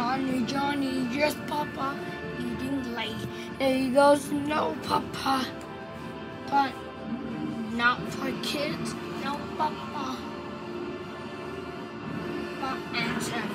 Johnny, Johnny, yes, Papa, eating late. And he goes, no, Papa, but not for kids, no, Papa. But answer.